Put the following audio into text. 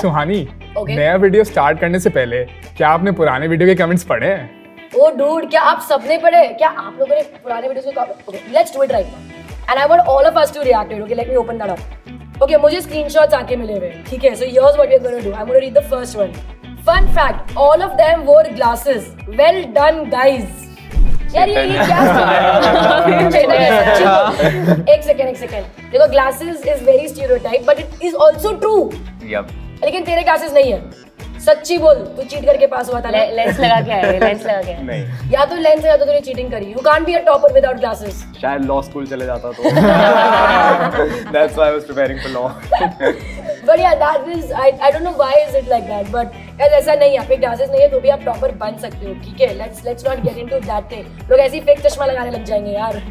सुहानी Okay. नया video start करने से पहले क्या आपने पुराने वीडियो के कमेंट्स पढ़े हैं? ओ डूड क्या आप सबने पढ़े? क्या आप लोगों ने पुराने वीडियोस को okay let's do it right now and I want all of us to react okay let me open that up okay मुझे स्क्रीनशॉट्स आके मिले हुए ठीक है? So here's what we are gonna do I am gonna read the first one fun fact all of them wore glasses well done guys यार ये ये क्या एक सेकंड एक सेकंड देखो glasses is very stereotype but it is also true Yup. लेकिन तेरे glasses नहीं है। सच्ची बोल तू चीट करके पास हुआ था लेंस लगा के आए लेंस लगा के नहीं। या तो लेंस है या तो तूने चीटिंग करी। You can't be a topper without glasses शायद लॉ स्कूल चले जाता तो। That's why I was preparing for law but yeah that is I I don't know why is it like that but यार ऐसा नहीं है आप ग्लासेस नहीं है तो भी आप टॉपर बन सकते हो ठीक है? Let's let's not get into that thing लोग ऐसे ही फेक चश्मा लगाने लग जाएँगे यार।